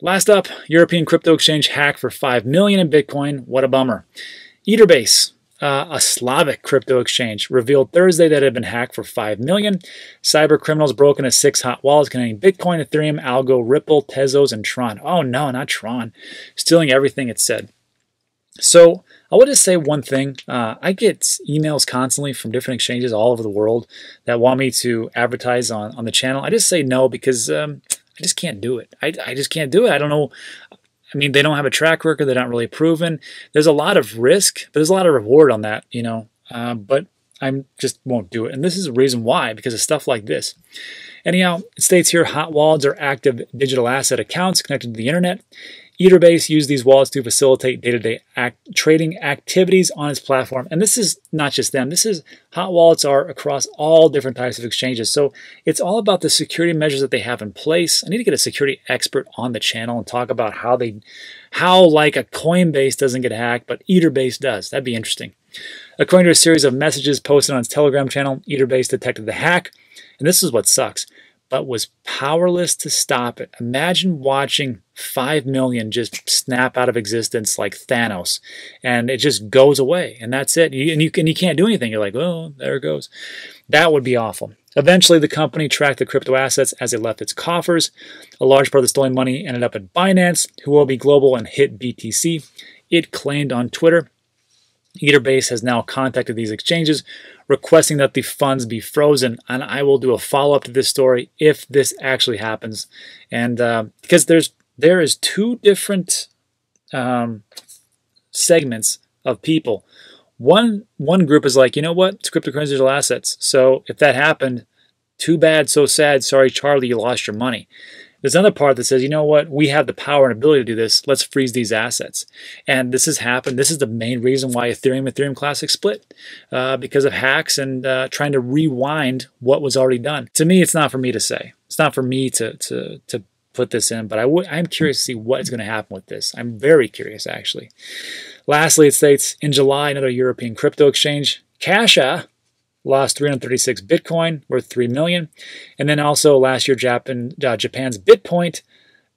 Last up, European crypto exchange hack for 5 million in Bitcoin. What a bummer. Etherbase, uh, a Slavic crypto exchange, revealed Thursday that it had been hacked for 5 million. Cyber criminals broke into six hot wallets containing Bitcoin, Ethereum, Algo, Ripple, Tezos, and Tron. Oh no, not Tron. Stealing everything it said. So I would just say one thing. Uh, I get emails constantly from different exchanges all over the world that want me to advertise on, on the channel. I just say no because um, I just can't do it. I, I just can't do it. I don't know. I mean, they don't have a track record. They're not really proven. There's a lot of risk, but there's a lot of reward on that, you know. Uh, but I just won't do it. And this is the reason why, because of stuff like this. Anyhow, it states here hot wallets are active digital asset accounts connected to the internet. Etherbase used these wallets to facilitate day-to-day act trading activities on its platform. And this is not just them. This is hot wallets are across all different types of exchanges. So it's all about the security measures that they have in place. I need to get a security expert on the channel and talk about how they, how like a Coinbase doesn't get hacked, but Etherbase does. That'd be interesting. According to a series of messages posted on its Telegram channel, Etherbase detected the hack. And this is what sucks but was powerless to stop it. Imagine watching 5 million just snap out of existence like Thanos and it just goes away and that's it. You, and, you, and you can't do anything. You're like, oh, there it goes. That would be awful. Eventually, the company tracked the crypto assets as they left its coffers. A large part of the stolen money ended up at Binance, Huobi Global, and HitBTC. It claimed on Twitter Etherbase has now contacted these exchanges requesting that the funds be frozen, and I will do a follow up to this story if this actually happens. And uh, because there's there is two different um, segments of people. One one group is like, you know what, it's cryptocurrency digital assets. So if that happened, too bad, so sad. Sorry, Charlie, you lost your money. There's another part that says, you know what, we have the power and ability to do this. Let's freeze these assets. And this has happened. This is the main reason why Ethereum, Ethereum Classic split uh, because of hacks and uh, trying to rewind what was already done. To me, it's not for me to say. It's not for me to to to put this in, but I'm curious to see what is going to happen with this. I'm very curious, actually. Lastly, it states in July, another European crypto exchange, Cashaa, lost 336 Bitcoin, worth 3 million. And then also last year, Japan, uh, Japan's Bitpoint,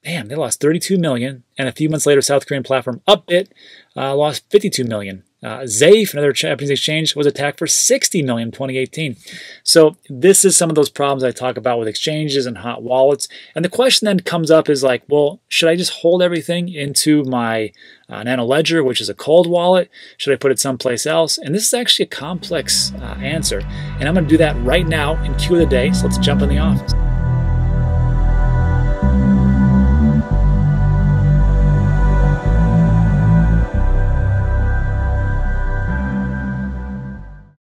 damn, they lost 32 million. And a few months later, South Korean platform Upbit uh, lost 52 million. Uh, Zaif, another Japanese exchange, was attacked for 60 million in 2018. So this is some of those problems I talk about with exchanges and hot wallets. And the question then comes up is like, well, should I just hold everything into my uh, Nano Ledger, which is a cold wallet? Should I put it someplace else? And this is actually a complex uh, answer. And I'm going to do that right now in Q of the day. So let's jump in the office.